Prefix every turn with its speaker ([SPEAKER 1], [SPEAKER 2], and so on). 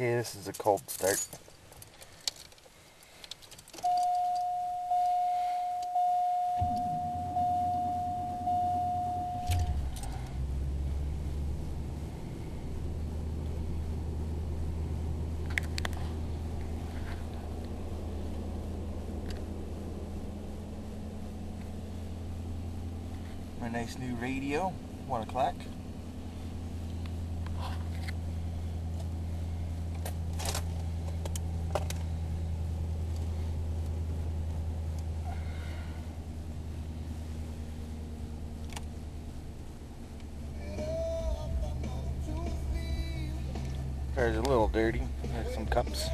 [SPEAKER 1] Okay, this is a cold start. My nice new radio, one o'clock. Car's a little dirty. There's some cups.